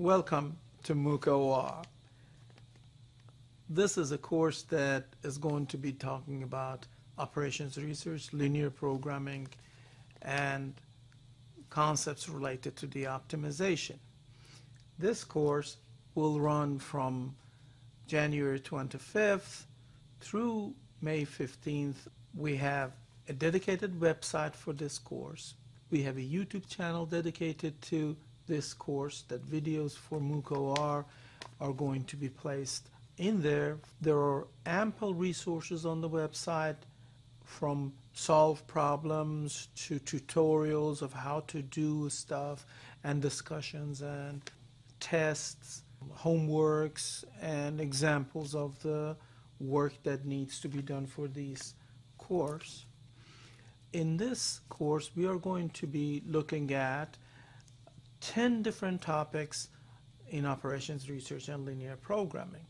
Welcome to MOOC OR. This is a course that is going to be talking about operations research, linear programming, and concepts related to the optimization. This course will run from January 25th through May 15th. We have a dedicated website for this course. We have a YouTube channel dedicated to this course that videos for MOOC OR are going to be placed in there. There are ample resources on the website from solve problems to tutorials of how to do stuff and discussions and tests, homeworks, and examples of the work that needs to be done for this course. In this course, we are going to be looking at 10 different topics in operations research and linear programming.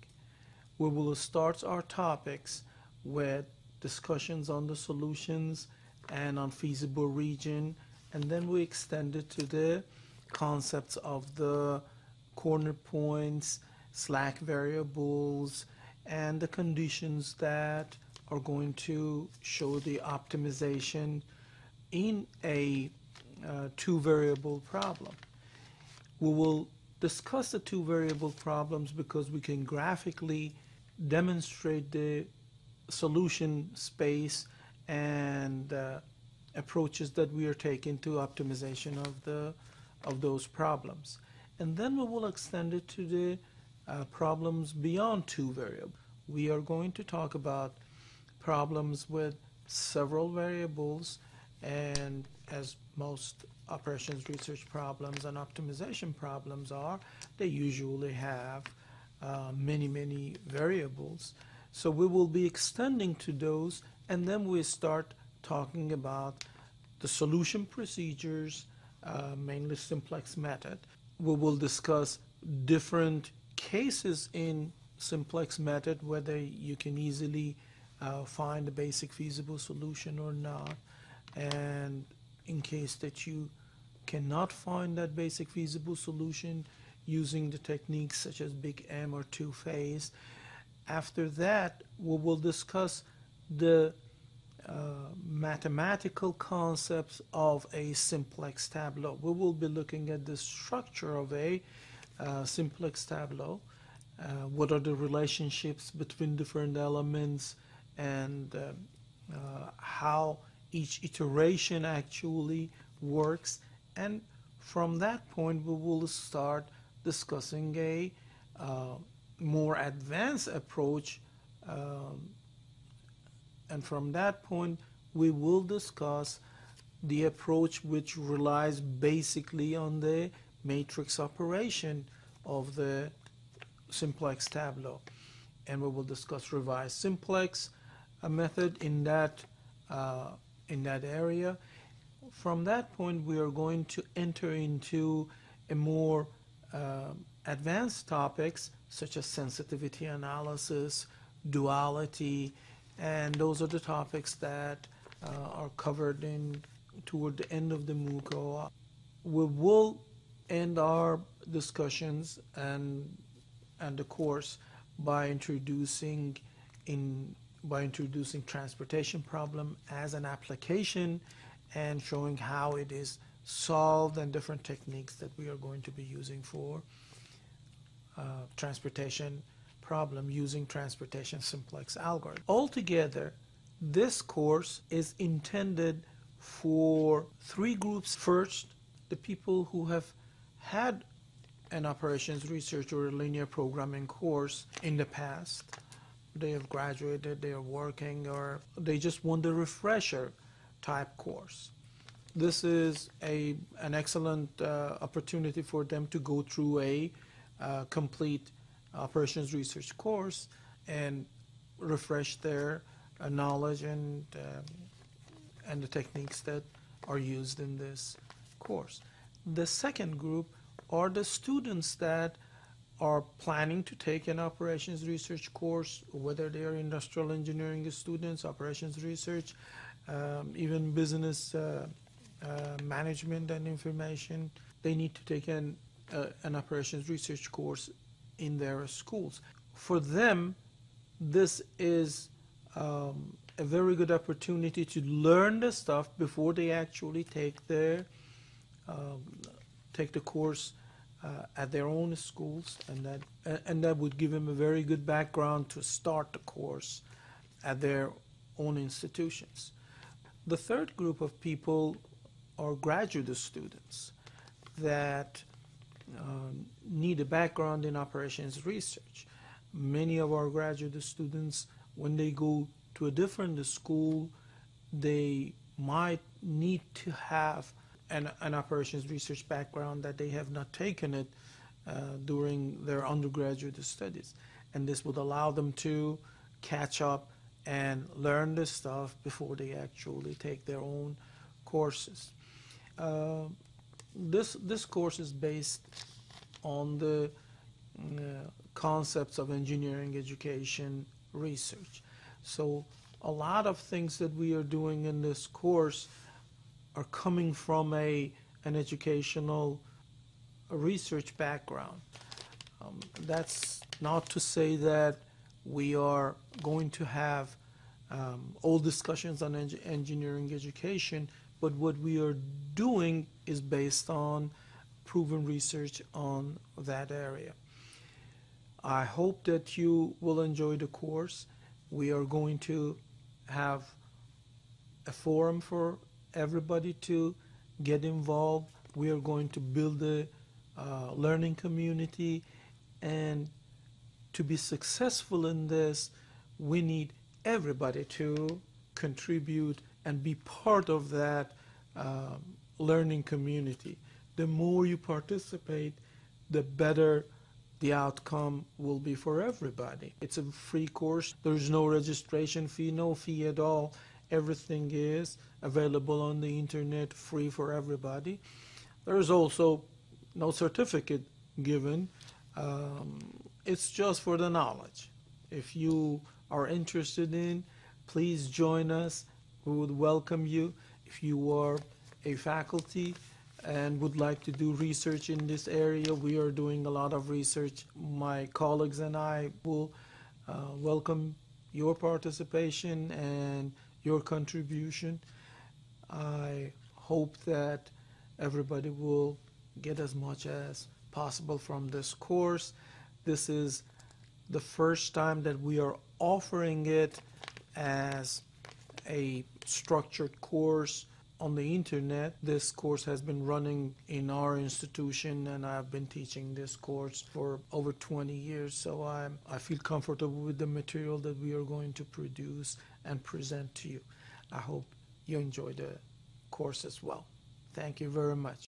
We will start our topics with discussions on the solutions and on feasible region, and then we extend it to the concepts of the corner points, slack variables, and the conditions that are going to show the optimization in a uh, two variable problem. We will discuss the two variable problems because we can graphically demonstrate the solution space and uh, approaches that we are taking to optimization of the of those problems. And then we will extend it to the uh, problems beyond two variables. We are going to talk about problems with several variables and as most operations research problems and optimization problems are, they usually have uh, many, many variables. So we will be extending to those and then we start talking about the solution procedures, uh, mainly simplex method. We will discuss different cases in simplex method, whether you can easily uh, find a basic feasible solution or not. And in case that you cannot find that basic feasible solution using the techniques such as Big M or two-phase, after that we will discuss the uh, mathematical concepts of a simplex tableau. We will be looking at the structure of a uh, simplex tableau, uh, what are the relationships between different elements, and uh, uh, how each iteration actually works. And from that point, we will start discussing a uh, more advanced approach. Um, and from that point, we will discuss the approach which relies basically on the matrix operation of the simplex tableau. And we will discuss revised simplex, a method in that uh, in that area. From that point, we are going to enter into a more uh, advanced topics such as sensitivity analysis, duality, and those are the topics that uh, are covered in toward the end of the MOOC. We will end our discussions and and the course by introducing in by introducing transportation problem as an application and showing how it is solved and different techniques that we are going to be using for uh, transportation problem using transportation simplex algorithm. Altogether, this course is intended for three groups. First, the people who have had an operations research or a linear programming course in the past they have graduated, they are working, or they just want a refresher type course. This is a, an excellent uh, opportunity for them to go through a uh, complete operations research course and refresh their uh, knowledge and, um, and the techniques that are used in this course. The second group are the students that are planning to take an operations research course, whether they are industrial engineering students, operations research, um, even business uh, uh, management and information, they need to take an uh, an operations research course in their schools. For them, this is um, a very good opportunity to learn the stuff before they actually take their um, take the course uh, at their own schools, and that and that would give them a very good background to start the course at their own institutions. The third group of people are graduate students that um, need a background in operations research. Many of our graduate students, when they go to a different school, they might need to have an, an operations research background that they have not taken it uh, during their undergraduate studies. And this would allow them to catch up and learn this stuff before they actually take their own courses. Uh, this, this course is based on the uh, concepts of engineering education research. So a lot of things that we are doing in this course are coming from a, an educational research background. Um, that's not to say that we are going to have um, all discussions on eng engineering education, but what we are doing is based on proven research on that area. I hope that you will enjoy the course. We are going to have a forum for everybody to get involved. We are going to build a uh, learning community and to be successful in this, we need everybody to contribute and be part of that um, learning community. The more you participate, the better the outcome will be for everybody. It's a free course. There's no registration fee, no fee at all. Everything is available on the internet, free for everybody. There's also no certificate given. Um, it's just for the knowledge. If you are interested in, please join us. We would welcome you. If you are a faculty and would like to do research in this area, we are doing a lot of research. My colleagues and I will uh, welcome your participation and your contribution. I hope that everybody will get as much as possible from this course. This is the first time that we are offering it as a structured course on the internet. This course has been running in our institution and I've been teaching this course for over 20 years so I'm, I feel comfortable with the material that we are going to produce and present to you. I hope you enjoy the course as well. Thank you very much.